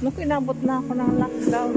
Naku, inabot na ako ng lockdown.